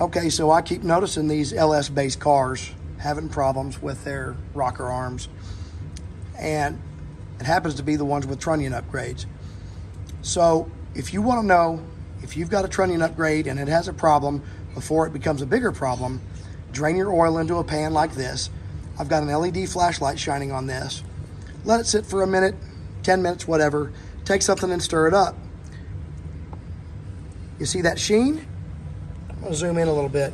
Okay, so I keep noticing these LS-based cars having problems with their rocker arms. And it happens to be the ones with trunnion upgrades. So if you want to know if you've got a trunnion upgrade and it has a problem before it becomes a bigger problem, drain your oil into a pan like this. I've got an LED flashlight shining on this. Let it sit for a minute, 10 minutes, whatever. Take something and stir it up. You see that sheen? Gonna zoom in a little bit.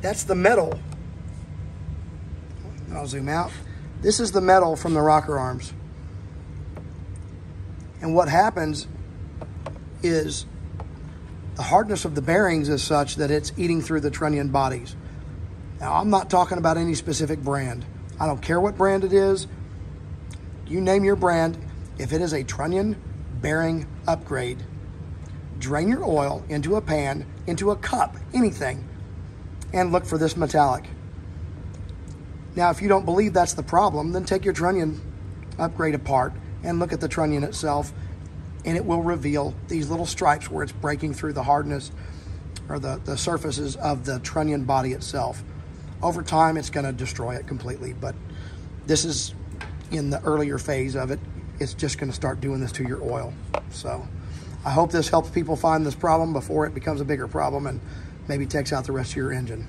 That's the metal. I'll zoom out. This is the metal from the rocker arms. And what happens is the hardness of the bearings is such that it's eating through the trunnion bodies. Now, I'm not talking about any specific brand. I don't care what brand it is. You name your brand. If it is a trunnion bearing upgrade, drain your oil into a pan, into a cup, anything, and look for this metallic. Now, if you don't believe that's the problem, then take your trunnion upgrade apart and look at the trunnion itself, and it will reveal these little stripes where it's breaking through the hardness or the, the surfaces of the trunnion body itself. Over time, it's going to destroy it completely, but this is in the earlier phase of it. It's just going to start doing this to your oil. So I hope this helps people find this problem before it becomes a bigger problem and maybe takes out the rest of your engine.